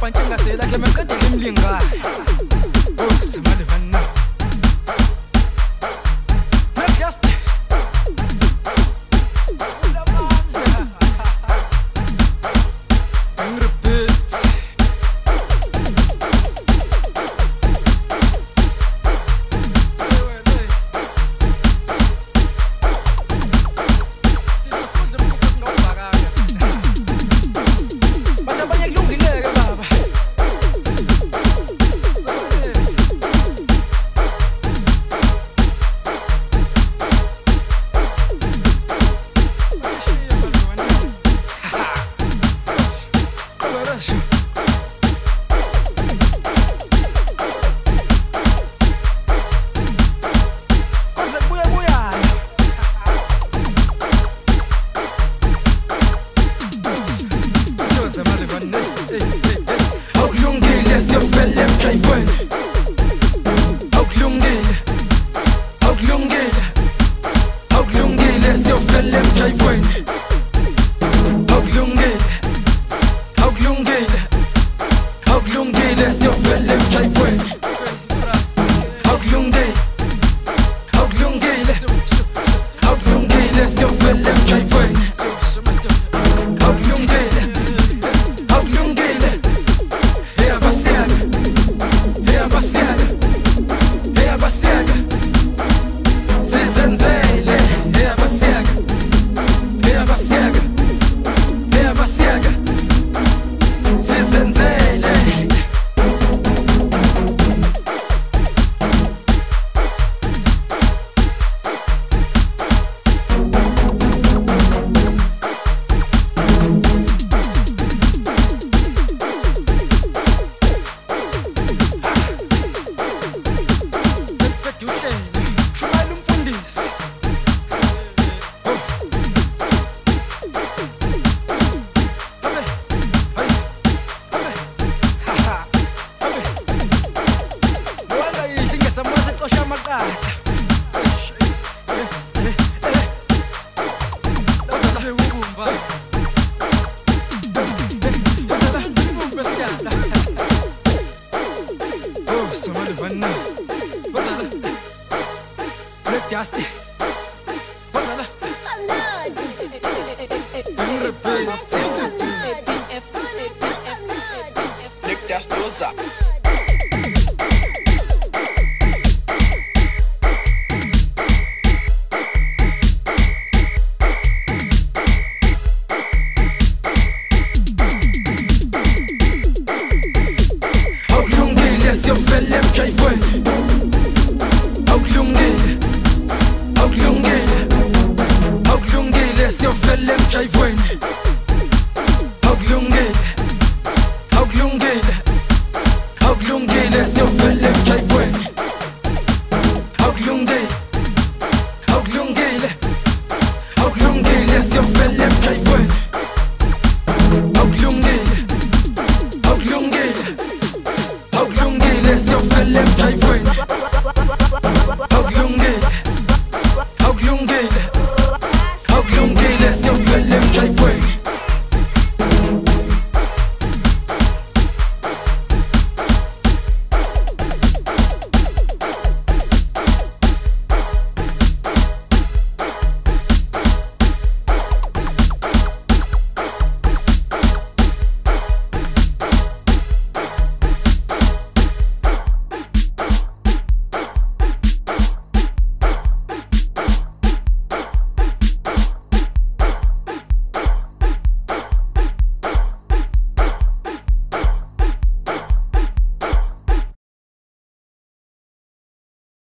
panchanga sela ke mekata ke mlinga. Oh, semane vanna. my God. Justin. Pablo. vele emjayivweni awukulungile awukulungile awukulungile siyovele emjayivweni awukulungile don't feel